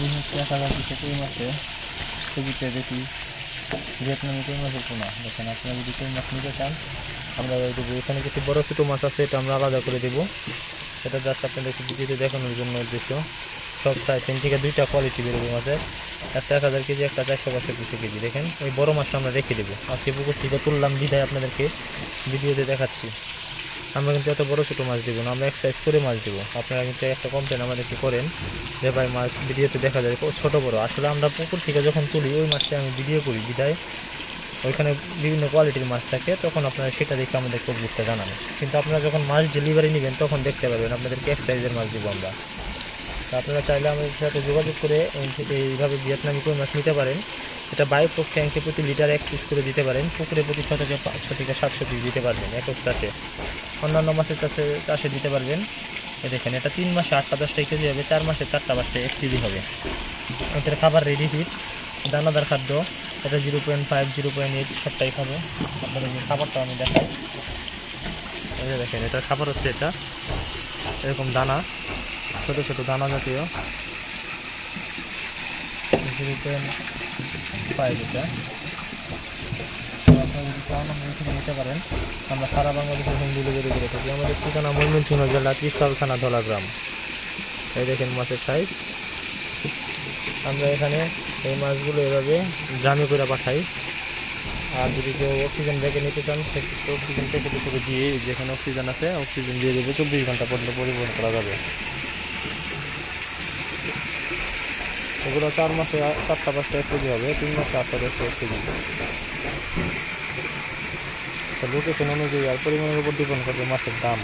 এই কই মাছের দেখেন আপনারা যদি মাছ নিতে চান আমরা দেবো এখানে বড় ছোটো মাছ আছে আমরা আলাদা করে দেবো আপনাদেরকে ভিডিওতে দেখানোর জন্য থেকে দুইটা কোয়ালিটি মাছের একটা এক হাজার কেজি একটা চারশো কেজি দেখেন ওই আমরা রেখে দেবো আজকে পুকুর থেকে তুললাম বিধায় আপনাদেরকে ভিডিওতে দেখাচ্ছি আমরা কিন্তু এত বড় ছোটো মাছ দেবো না, আমরা এক সাইজ করে মাছ দেবো। আপনারা কিন্তু একটা কমপ্লেন আমাদেরকে করেন যে, ভাই, মাছ ভিডিওতে দেখা যায় ছোটো বড়। আসলে আমরা পুকুর থেকে যখন তুলি, ওই মাছটা আমি ভিডিও করি, বিদায়। ওইখানে বিভিন্ন কোয়ালিটির মাছ থাকে, তখন আপনারা সেটা দেখে আমাদেরকে অভ্যুসটা জানাবেন কিন্তু আপনারা যখন মাছ ডেলিভারি নেবেন, তখন দেখতে পারবেন আপনাদেরকে এক সাইজের মাছ দেবো আমরা। তো আপনারা চাইলে আমাদের সাথে যোগাযোগ করে এই- এইভাবে ভিয়েতনামি কই মাছ নিতে পারেন। এটা বাই প্রোক ট্যাঙ্কে প্রতি লিটার এক পিস করে দিতে পারেন। পুকুরে প্রতি ছ থেকে পাঁচশো থেকে সাতশো পিস দিতে পারবেন একক চাষে। অন্যান্য মাছের চাষে চাষে দিতে পারবেন। এ দেখেন, এটা তিন মাসে আটটা দশটা কেজি হবে, চার মাসে চারটা পাঁচটা এক কেজি হবে। এটার খাবার রেডি ফিট দানাদার খাদ্য, এটা zero point five, zero point eight, সবটাই খাবে। আপনাদের খাবারটা আমি দেখাই। এই দেখেন, এটার খাবার হচ্ছে এটা। এরকম দানা, ছোট ছোট দানা জাতীয়। জিরো পয়েন্ট ফাইভ এটা। আপনারা যদি চান এখানে নিতে পারেন আমরা সারা বাংলাদেশে হোম ডেলিভারি করে থাকি আমাদের ঠিকানা ময়মনসিংহ জেলা ত্রিশাল থানা ধলাগ্রাম এই দেখেন, মাছের সাইজ। আমরা এখানে এই মাছগুলো এভাবে জামে করে পাঠাই আর যদি কেউ অক্সিজেন ব্যাগে নিতে চান সেক্ষেত্রে অক্সিজেন প্যাকেটে করে দিয়ে যেখানে অক্সিজেন আছে অক্সিজেন দিয়ে দেবে চব্বিশ ঘণ্টা পর্যন্ত পরিবহন করা যাবে এগুলো চার মাসে চারটা পাঁচটা এক কেজি হবে তিন মাসে আটটা দশটা এক কেজি তো লোকেশন অনুযায়ী আর পরিমাণের উপর ডিপেন্ড করবে মাছের দাম